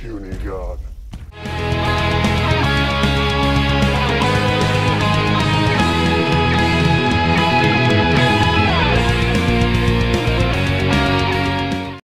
puny god.